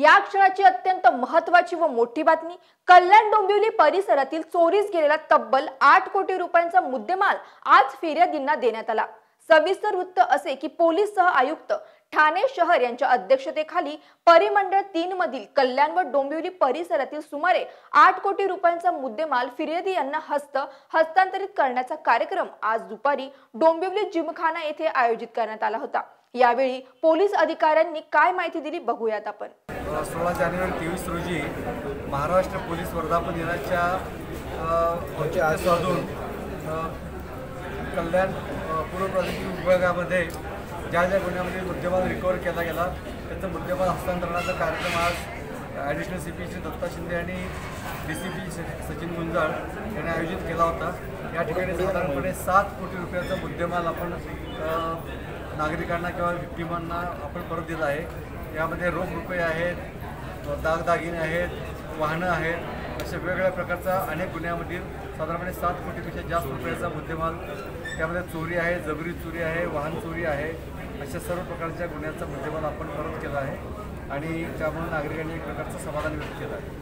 या क्षणाची अत्यंत महत्वाची व मोठी बातमी कल्याण डोंबिवली परिसरातील चोरीस गेलेला तब्बल आठ कोटी रुपयांचा मुद्देमाल आज फिर्यादींना देण्यात आला. सविस्तर वृत्त असे की पोलीस सह आयुक्त ठाणे शहर यांच्या अध्यक्षतेखाली परिमंडळ तीन मधील कल्याण व डोंबिवली परिसरातील सुमारे आठ कोटी रुपयांचा मुद्देमाल फिर्यादी यांना हस्त हस्तांतरित करण्याचा कार्यक्रम आज दुपारी डोंबिवली जिमखाना येथे आयोजित करण्यात आला होता. यावेळी पोलीस अधिकाऱ्यांनी काय माहिती दिली बघूयात आपण. सोळा जानेवारी तेवीस रोजी महाराष्ट्र पोलीस वर्धापन दिनाच्या साधून कल्याण पूर्व प्रादेशिक विभागामध्ये ज्या ज्या गुन्ह्यामध्ये मुद्देमाल रिकवर केला गेला त्याचं मुद्देमाल हस्तांतरणाचा कार्यक्रम आज additional C P Shri Datta Shinde आणि D C P Sachin Gunjal यांनी आयोजित केला होता. या ठिकाणी साधारणपणे सात कोटी रुपयाचा मुद्देमाल आपण नागरिकांना किंवा विक्टिमांना आपण परत दिला आहे. यामध्ये रोख रुपये आहेत दागदागिने आहेत वाहनं आहेत अशा वेगवेगळ्या प्रकारचा अनेक गुन्ह्यामधील साधारणपणे सात कोटीपेक्षा जास्त रुपयाचा मुद्देमाल. त्यामध्ये चोरी आहे जबरी चोरी आहे वाहन चोरी आहे अशा सर्व प्रकारच्या गुन्ह्याचा मुद्देमाल आपण परत केला आहे. आणि त्यामुळे नागरिकांनी एक प्रकारचं समाधान व्यक्त केलं आहे.